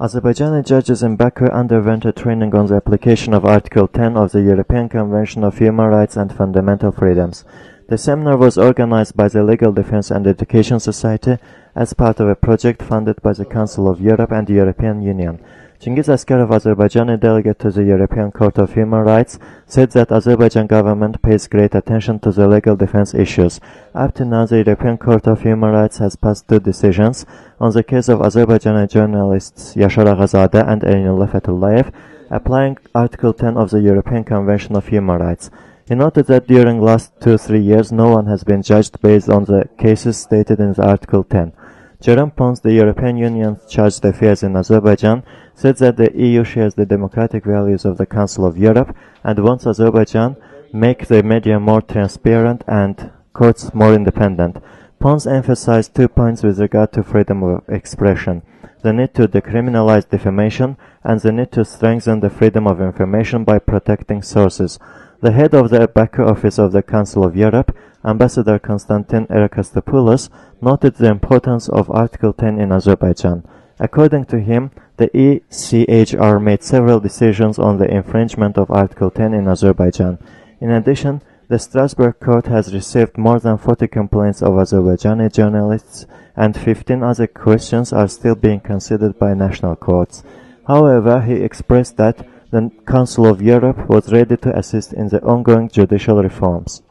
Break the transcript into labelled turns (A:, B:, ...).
A: Azerbaijani judges in Baku underwent a training on the application of Article 10 of the European Convention of Human Rights and Fundamental Freedoms. The seminar was organized by the Legal Defense and Education Society as part of a project funded by the Council of Europe and the European Union. Chingiz Asgarov, Azerbaijani delegate to the European Court of Human Rights, said that Azerbaijan government pays great attention to the legal defense issues. Up to now, the European Court of Human Rights has passed two decisions on the case of Azerbaijani journalists Yashar Agazada and Fatullayev, applying Article 10 of the European Convention of Human Rights. He noted that during last two-three years, no one has been judged based on the cases stated in the Article 10. Jerome Pons, the European Union's chargé d'affaires in Azerbaijan, said that the EU shares the democratic values of the Council of Europe and wants Azerbaijan make the media more transparent and courts more independent. Pons emphasized two points with regard to freedom of expression the need to decriminalize defamation and the need to strengthen the freedom of information by protecting sources. The head of the Baku office of the Council of Europe, Ambassador Konstantin Yerocostopoulos, noted the importance of Article 10 in Azerbaijan. According to him, the ECHR made several decisions on the infringement of Article 10 in Azerbaijan. In addition, the Strasbourg court has received more than 40 complaints of Azerbaijani journalists and 15 other questions are still being considered by national courts. However, he expressed that the Council of Europe was ready to assist in the ongoing judicial reforms.